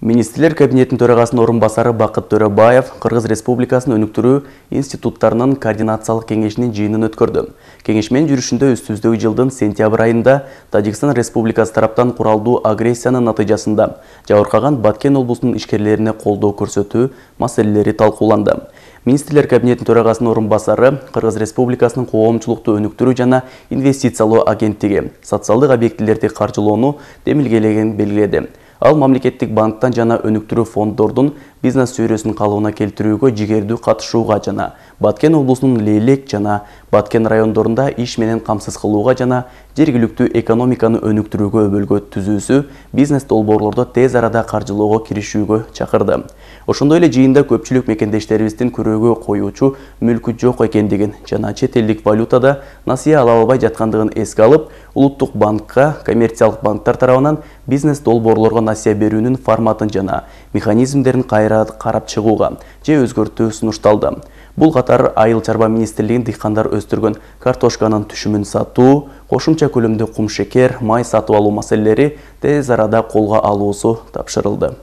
министрлер кабинетинин төрагасынын орун басары бакыт төрөбаев кыргыз республикасынын өнүктүрүү институттарынын координациялык кеңешинин жыйынын өткөрдү. Кеңеш менен жүрүшүндө үстүбүздөгү жылдын сентябрь айында тажикстан республикасы тараптан куралдуу агрессиянын натыйжасында жабыркаган баткен облусунун ишкерлерине колдоо көрсөтүү маселелери талкууланды. Министрлер кабинетинин төрагасынын орун басары кыргыз республикасынын коомчулукту өнүктүрүү жана инвестициялоо агенттиги социалдык объектилерди каржылоону демилгелегенин белгиледи Al mamleketlik bankdan jana önüktürü fonddordun бизнес чөйрөсүн калыбына келтирүүгө жигердүү катышууга жана баткен облусунун лейлек жана баткен райондорунда иш менен камсыз кылууга жана жергиликтүү экономиканы өнүктүрүүгө өбөлгө түзүүсү бизнес долбоорлорду тез арада каржылоого киришүүгө чакырды. Ошондой эле жыйында көпчүлүк мекендештерибиздин күрөөгө коюучу мүлкү жок экендигин жана чет элдик валютада насыя ала албай жаткандыгын эске алып улуттук банкка коммерциялык банктар тарабынан бизнес долбоорлорго насыя берүүнүн форматын жана механизмдерин кайра қайра қарап шығуға же өзгерту сунушталды бұл қатар айыл чарба министрлігінің дыйкандар өстірген картошканың түшімін сату қосымша көлемде құмшекер май сатып алу мәселелері тез арада қолға алуысы тапшырылды.